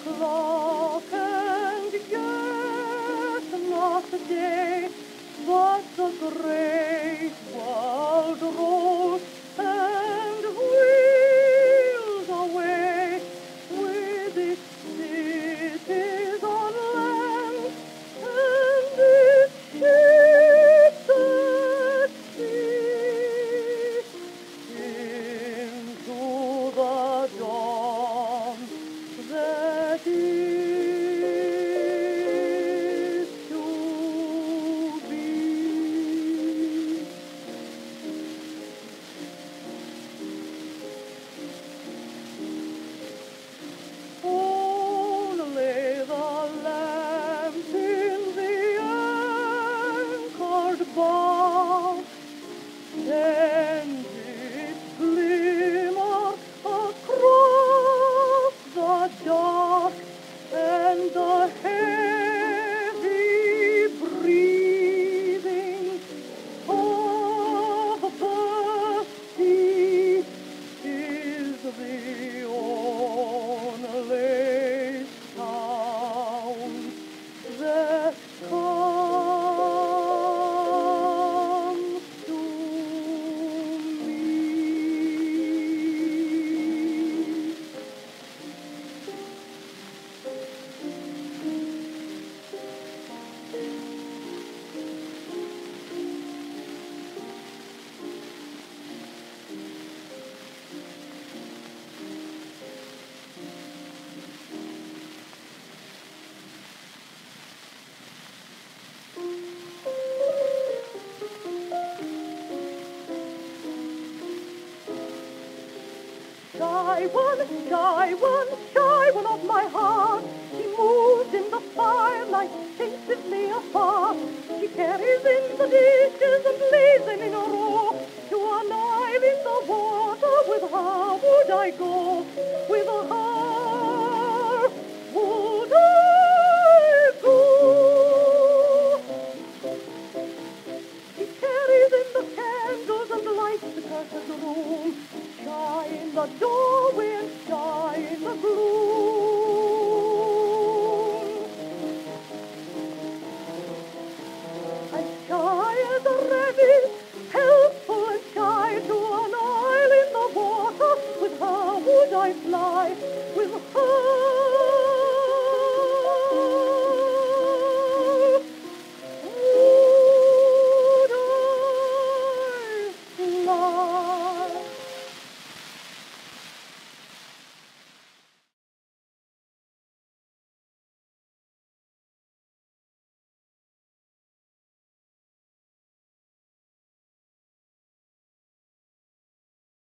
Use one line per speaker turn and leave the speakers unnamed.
clock and yet not the day, but the great Shy one, shy one, shy one of my heart. She moves in the firelight, pensively afar. She carries in the dishes and lays them in a row. To a live in the water, with her would I go. With her the door shy in the gloom.